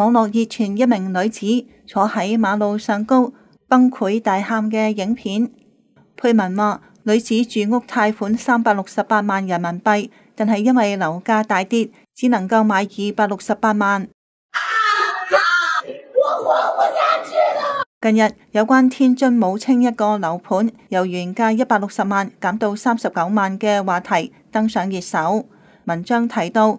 网络热传一名女子坐喺马路上高崩溃大喊嘅影片，配文话女子住屋贷款三百六十八万人民币，但系因为楼价大跌，只能够买二百六十八万。近日有关天津母亲一个楼盘由原价一百六十万减到三十九万嘅话题登上热搜，文章提到。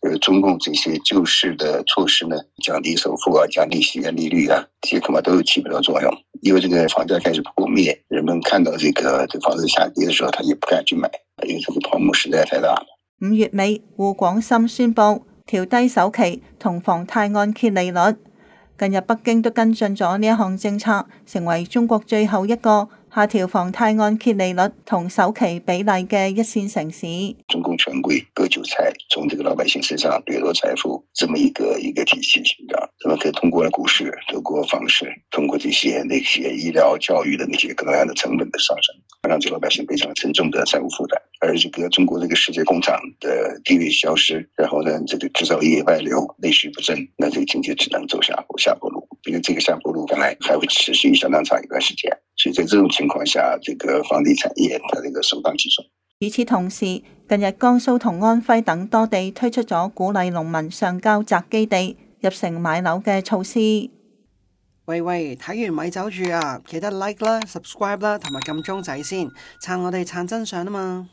呃，中共这些救市的措施呢，降低首付啊，降低息利率啊，这些恐怕都起不了作用，因为这个房价开始破灭，人们看到这个这房子下跌的时候，他也不敢去买，因为这个泡沫实在太大了。五月尾，沪广深宣布调低首期同房贷按揭利率，近日北京都跟进咗呢一项政策，成为中国最后一个。下调房贷按揭利率同首期比例嘅一线城市，中共权贵割韭菜，从这个老百姓身上掠夺财富，这么一个一个体系。咁样，那么可以通过股市、德过房市，通过这些那些医疗、教育的那些各样的成本的上升，让这老百姓背上沉重的财务负担。而这个中国这个世界工厂的地位消失，然后呢，这个制造业外流、内需不振，那这个经济只能走下坡下坡路。因为这个下坡路将来还会持续相当长一段时间。所以在这种情况下，这个房地产业它这个首当其冲。与此同时，近日江苏同安徽等多地推出咗鼓励农民上交宅基地入城买楼嘅措施。喂喂，睇完咪走住啊！记得 like 啦、subscribe 啦，同埋揿钟仔先，撑我哋撑真相啊嘛！